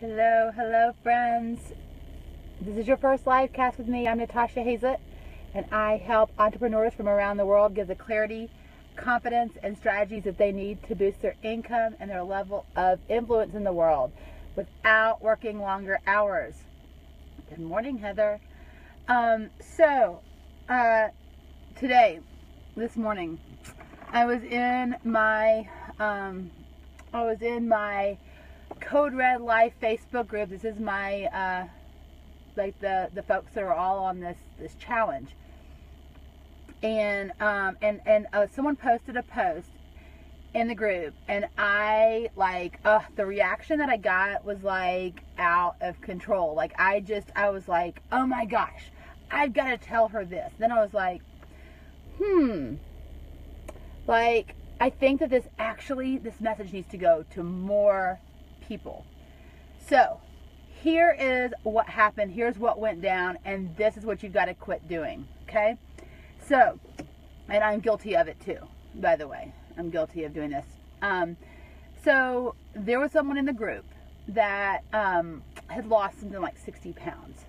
Hello, hello, friends. This is your first live cast with me. I'm Natasha Hazlett, and I help entrepreneurs from around the world get the clarity, confidence, and strategies that they need to boost their income and their level of influence in the world without working longer hours. Good morning, Heather. Um, so, uh, today, this morning, I was in my, um, I was in my Code Red Life Facebook group. This is my uh, like the the folks that are all on this this challenge. And um, and and uh, someone posted a post in the group, and I like uh, the reaction that I got was like out of control. Like I just I was like, oh my gosh, I've got to tell her this. Then I was like, hmm, like I think that this actually this message needs to go to more people. So, here is what happened. Here's what went down, and this is what you've got to quit doing. Okay? So, and I'm guilty of it too, by the way. I'm guilty of doing this. Um, so, there was someone in the group that um, had lost something like 60 pounds.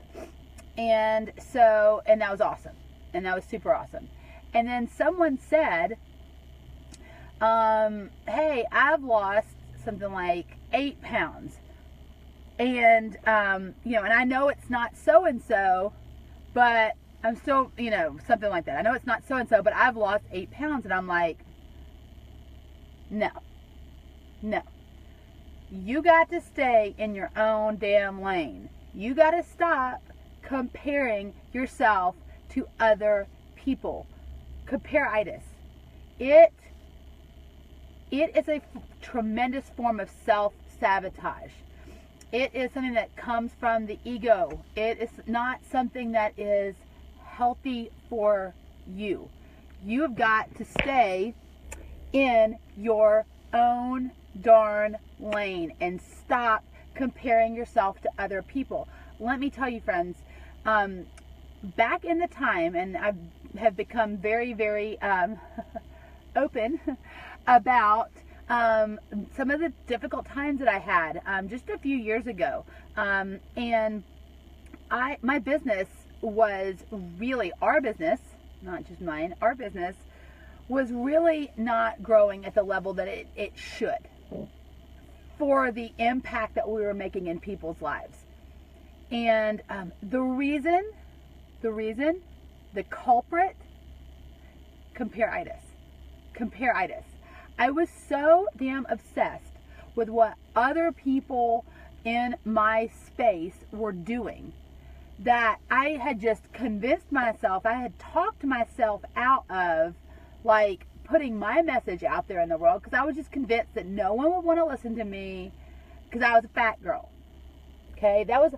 And so, and that was awesome. And that was super awesome. And then someone said, um, hey, I've lost something like eight pounds. And, um, you know, and I know it's not so and so, but I'm still, you know, something like that. I know it's not so and so, but I've lost eight pounds. And I'm like, no, no. You got to stay in your own damn lane. You got to stop comparing yourself to other people. Compare-itis. It it is a tremendous form of self sabotage. It is something that comes from the ego. It is not something that is healthy for you. You've got to stay in your own darn lane and stop comparing yourself to other people. Let me tell you, friends, um, back in the time, and I have become very, very um, open about um, some of the difficult times that I had um, just a few years ago. Um, and I, my business was really our business, not just mine, our business was really not growing at the level that it, it should for the impact that we were making in people's lives. And um, the reason, the reason, the culprit, compare-itis. Compare-itis. I was so damn obsessed with what other people in my space were doing that I had just convinced myself, I had talked myself out of like putting my message out there in the world because I was just convinced that no one would want to listen to me because I was a fat girl. Okay, that was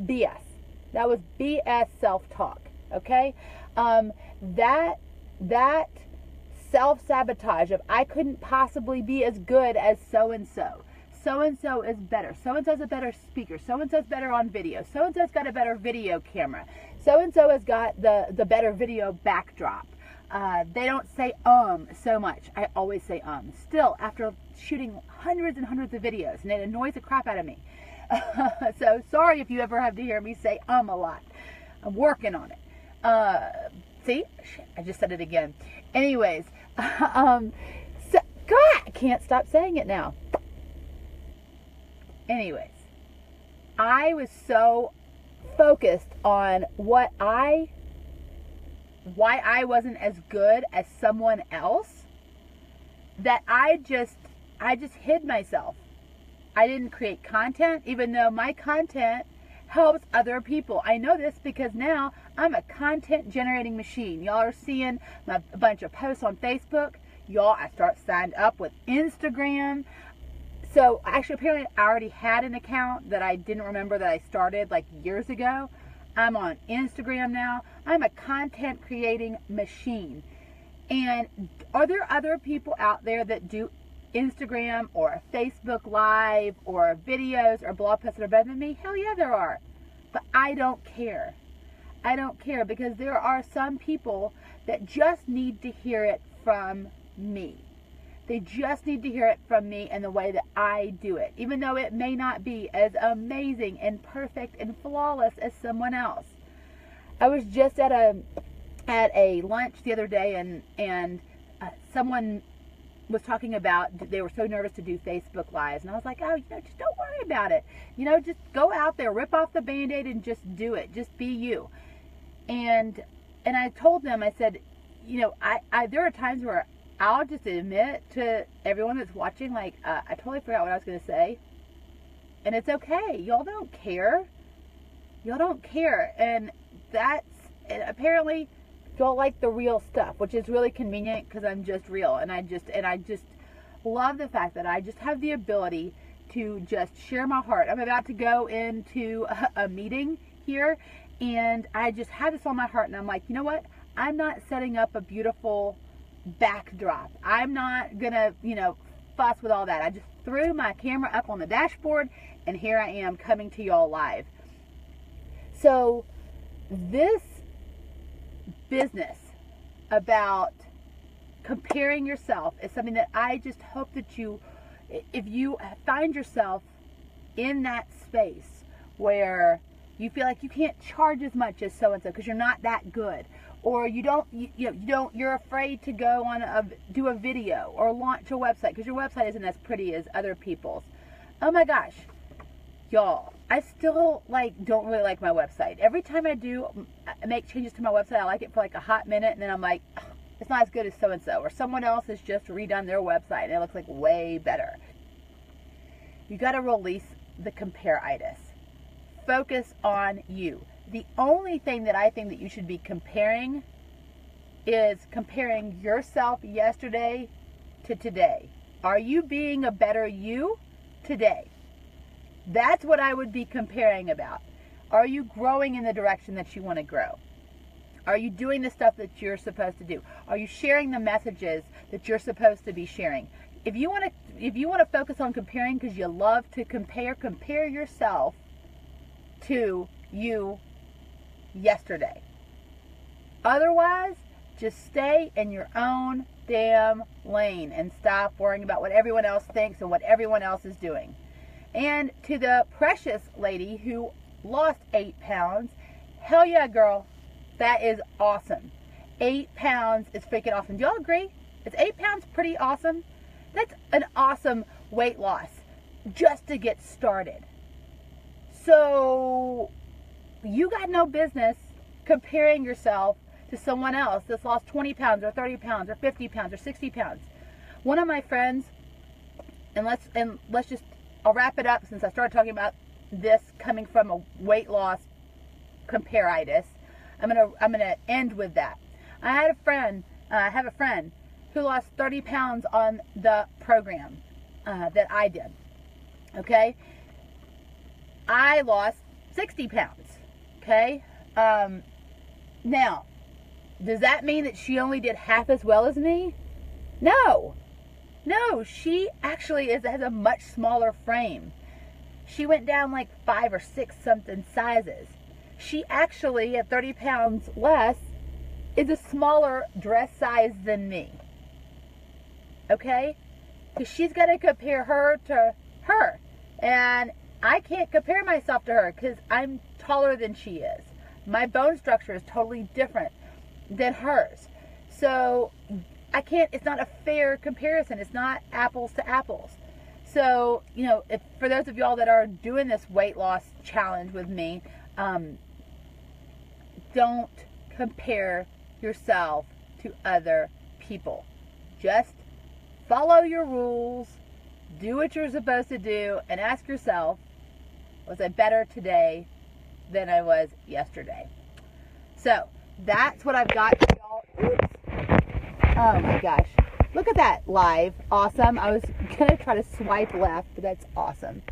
BS. That was BS self talk. Okay, um, that that self sabotage of I couldn't possibly be as good as so and so. So and so is better. So and so's a better speaker. So and so's better on video. So and so's got a better video camera. So and so has got the the better video backdrop. Uh, they don't say um so much. I always say um. Still, after shooting hundreds and hundreds of videos, and it annoys the crap out of me. so sorry if you ever have to hear me say um a lot. I'm working on it. Uh, see, I just said it again. Anyways, um, so, God, I can't stop saying it now. Anyways, I was so focused on what I, why I wasn't as good as someone else that I just, I just hid myself. I didn't create content, even though my content helps other people. I know this because now I'm a content generating machine. Y'all are seeing my, a bunch of posts on Facebook. Y'all, I start signed up with Instagram. So actually, apparently, I already had an account that I didn't remember that I started like years ago. I'm on Instagram now. I'm a content creating machine. And are there other people out there that do Instagram or Facebook Live or videos or blog posts that are better than me? Hell yeah, there are. But I don't care. I don't care because there are some people that just need to hear it from me. They just need to hear it from me and the way that I do it, even though it may not be as amazing and perfect and flawless as someone else. I was just at a at a lunch the other day and and uh, someone was talking about they were so nervous to do Facebook lives and I was like, "Oh, you know, just don't worry about it. You know, just go out there, rip off the band-aid and just do it. Just be you." And and I told them I said, "You know, I, I there are times where I'll just admit to everyone that's watching like uh, I totally forgot what I was going to say." And it's okay. Y'all don't care. Y'all don't care. And that's and apparently don't like the real stuff, which is really convenient because I'm just real and I just and I just love the fact that I just have the ability to just share my heart. I'm about to go into a, a meeting here and I just had this on my heart and I'm like, you know what? I'm not setting up a beautiful backdrop. I'm not gonna, you know, fuss with all that. I just threw my camera up on the dashboard and here I am coming to y'all live. So this business about comparing yourself is something that I just hope that you, if you find yourself in that space where you feel like you can't charge as much as so and so because you're not that good, or you don't, you, you, know, you don't, you're afraid to go on a do a video or launch a website because your website isn't as pretty as other people's. Oh my gosh, y'all I still like don't really like my website. Every time I do I make changes to my website, I like it for like a hot minute, and then I'm like, it's not as good as so and so, or someone else has just redone their website and it looks like way better. You got to release the compare-itis. Focus on you. The only thing that I think that you should be comparing is comparing yourself yesterday to today. Are you being a better you today? That's what I would be comparing about. Are you growing in the direction that you want to grow? Are you doing the stuff that you're supposed to do? Are you sharing the messages that you're supposed to be sharing? If you want to if you want to focus on comparing because you love to compare, compare yourself to you yesterday. Otherwise, just stay in your own damn lane and stop worrying about what everyone else thinks and what everyone else is doing. And to the precious lady who lost eight pounds, hell yeah, girl. That is awesome. Eight pounds is freaking awesome. Do y'all agree? Is eight pounds pretty awesome? That's an awesome weight loss just to get started. So you got no business comparing yourself to someone else that's lost 20 pounds or 30 pounds or 50 pounds or 60 pounds. One of my friends, and let's and let's just I'll wrap it up since I started talking about this coming from a weight loss comparitis. I'm gonna I'm gonna end with that. I had a friend. Uh, I have a friend who lost 30 pounds on the program uh, that I did. Okay, I lost 60 pounds. Okay, um, now does that mean that she only did half as well as me? No, no, she actually is has a much smaller frame. She went down like five or six something sizes. She actually, at 30 pounds less, is a smaller dress size than me. Okay? Because she's got to compare her to her. And I can't compare myself to her because I'm taller than she is. My bone structure is totally different than hers. So I can't, it's not a fair comparison. It's not apples to apples. So, you know, if, for those of y'all that are doing this weight loss challenge with me, um, don't compare yourself to other people. Just follow your rules, do what you're supposed to do, and ask yourself, was I better today than I was yesterday? So, that's what I've got for y'all. Oh my gosh. Look at that live. Awesome. I was going to try to swipe left, but that's awesome.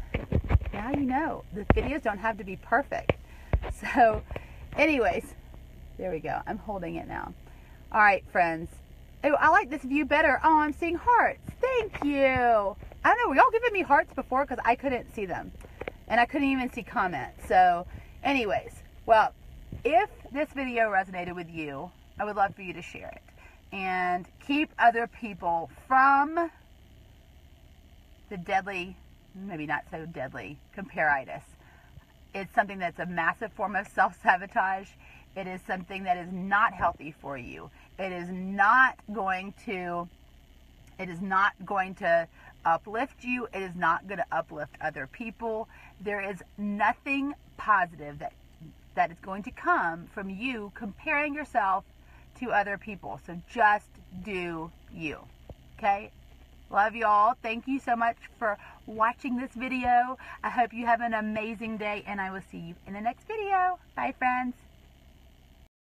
Now you know. The videos don't have to be perfect. So, anyways, there we go. I'm holding it now. All right, friends. Oh, I like this view better. Oh, I'm seeing hearts. Thank you. I don't know. Were y'all giving me hearts before? Because I couldn't see them. And I couldn't even see comments. So, anyways. Well, if this video resonated with you, I would love for you to share it and keep other people from the deadly, maybe not so deadly, comparitis. It's something that's a massive form of self sabotage. It is something that is not healthy for you. It is not going to it is not going to uplift you. It is not going to uplift other people. There is nothing positive that that is going to come from you comparing yourself to other people. So just do you. Okay? Love y'all. Thank you so much for watching this video. I hope you have an amazing day and I will see you in the next video. Bye friends.